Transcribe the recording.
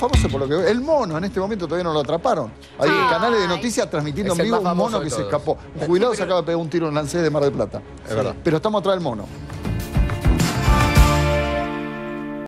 famoso por lo que veo. El mono en este momento todavía no lo atraparon. Hay canales de noticias transmitiendo en vivo un mono que se escapó. Un jubilado se acaba de pegar un tiro en Lancé de Mar del Plata. Es verdad. Pero estamos atrás del mono.